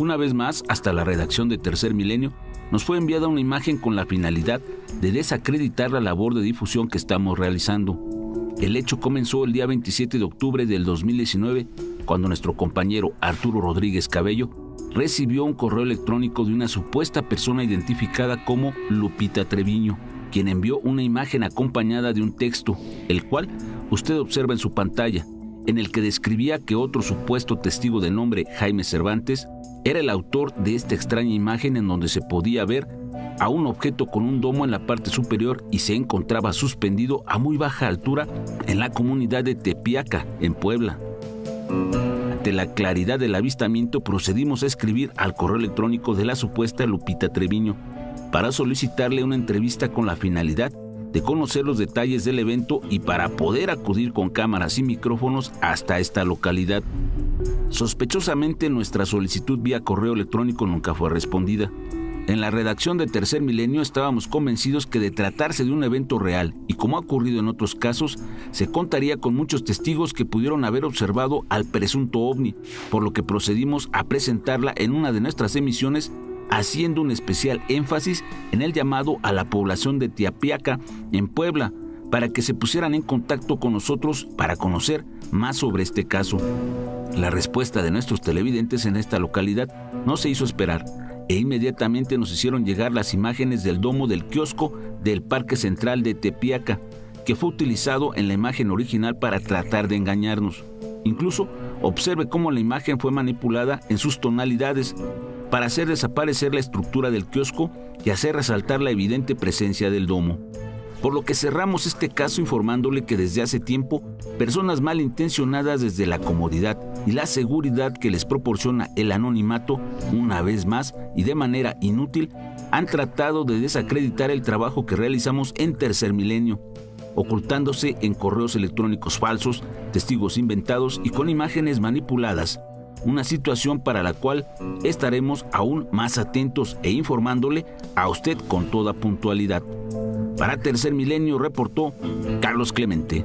Una vez más, hasta la redacción de Tercer Milenio, nos fue enviada una imagen con la finalidad de desacreditar la labor de difusión que estamos realizando. El hecho comenzó el día 27 de octubre del 2019, cuando nuestro compañero Arturo Rodríguez Cabello recibió un correo electrónico de una supuesta persona identificada como Lupita Treviño, quien envió una imagen acompañada de un texto, el cual usted observa en su pantalla, en el que describía que otro supuesto testigo de nombre Jaime Cervantes era el autor de esta extraña imagen en donde se podía ver a un objeto con un domo en la parte superior y se encontraba suspendido a muy baja altura en la comunidad de Tepiaca, en Puebla. Ante la claridad del avistamiento procedimos a escribir al correo electrónico de la supuesta Lupita Treviño para solicitarle una entrevista con la finalidad de conocer los detalles del evento y para poder acudir con cámaras y micrófonos hasta esta localidad. Sospechosamente nuestra solicitud vía correo electrónico nunca fue respondida. En la redacción de Tercer Milenio estábamos convencidos que de tratarse de un evento real y como ha ocurrido en otros casos, se contaría con muchos testigos que pudieron haber observado al presunto ovni, por lo que procedimos a presentarla en una de nuestras emisiones haciendo un especial énfasis en el llamado a la población de Tiapiaca, en Puebla, para que se pusieran en contacto con nosotros para conocer más sobre este caso. La respuesta de nuestros televidentes en esta localidad no se hizo esperar e inmediatamente nos hicieron llegar las imágenes del domo del kiosco del Parque Central de Tepiaca, que fue utilizado en la imagen original para tratar de engañarnos. Incluso observe cómo la imagen fue manipulada en sus tonalidades para hacer desaparecer la estructura del kiosco y hacer resaltar la evidente presencia del domo. Por lo que cerramos este caso informándole que desde hace tiempo, personas malintencionadas desde la comodidad y la seguridad que les proporciona el anonimato, una vez más y de manera inútil, han tratado de desacreditar el trabajo que realizamos en Tercer Milenio, ocultándose en correos electrónicos falsos, testigos inventados y con imágenes manipuladas una situación para la cual estaremos aún más atentos e informándole a usted con toda puntualidad. Para Tercer Milenio reportó Carlos Clemente.